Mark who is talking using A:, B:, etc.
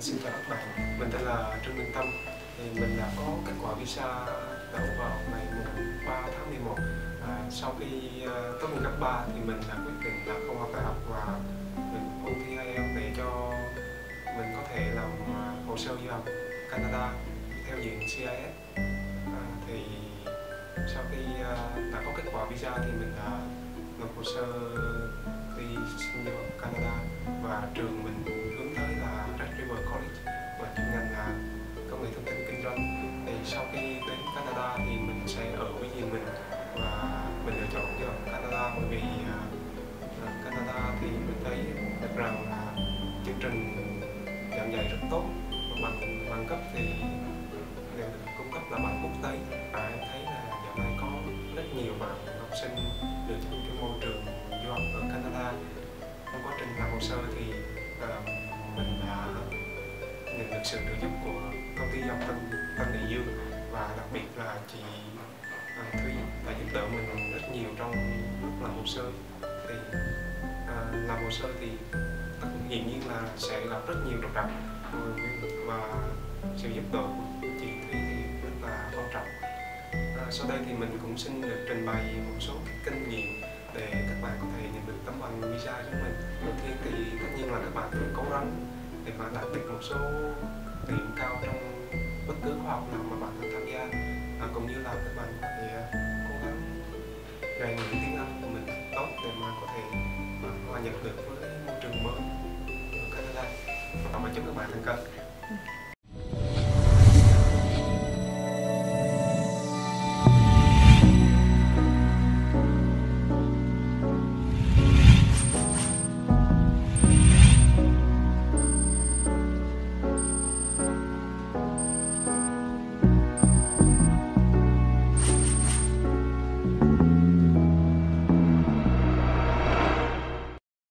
A: xin chào các bạn, mình tên là Trương Minh Tâm. Thì mình đã có kết quả visa đậu vào ngày 3 tháng 11 à, sau khi uh, tốt nghiệp cấp 3 thì mình đã quyết định là không học đại học và mình ôn thi IELTS để cho mình có thể làm uh, hồ sơ du học Canada theo diện CIS à, thì sau khi uh, đã có kết quả visa thì mình đã nộp hồ sơ đi xin du học Canada. Và trường mình Canada thì mình sẽ ở với gì mình. Và mình lựa chọn cho Canada bởi vì uh, Canada thì mình thấy được rằng là chương trình giảng dạy rất tốt. Bằng bằng cấp thì đều được cung cấp là bằng quốc tế. Và em thấy là dạo này có rất nhiều bạn học sinh lựa chọn cái môi trường du học ở Canada. Trong quá trình làm hồ sơ thì uh, mình đã nhận được sự trợ giúp của công ty du học Tân Tân Đại Dương biệt là chị uh, Thúy đã giúp đỡ mình rất nhiều trong lúc làm hồ sơ. Thì uh, làm hồ sơ thì tất nhiên nhiên là sẽ gặp rất nhiều trục trặc và sự giúp đỡ của chị Thúy thì rất là quan trọng. À, sau đây thì mình cũng xin được trình bày một số kinh nghiệm để các bạn có thể nhận được tấm bằng visa của mình. Đầu tiên thì tất nhiên là các bạn cần cố gắng để mà đạt được một số điểm cao trong bất cứ khóa học nào mà bạn tham gia à, cũng như là các bạn có thể à, cố gắng rèn luyện tiếng Anh của mình tốt để mà có thể mà hòa nhập được với môi trường mới ở Canada. Và chúc các bạn thành công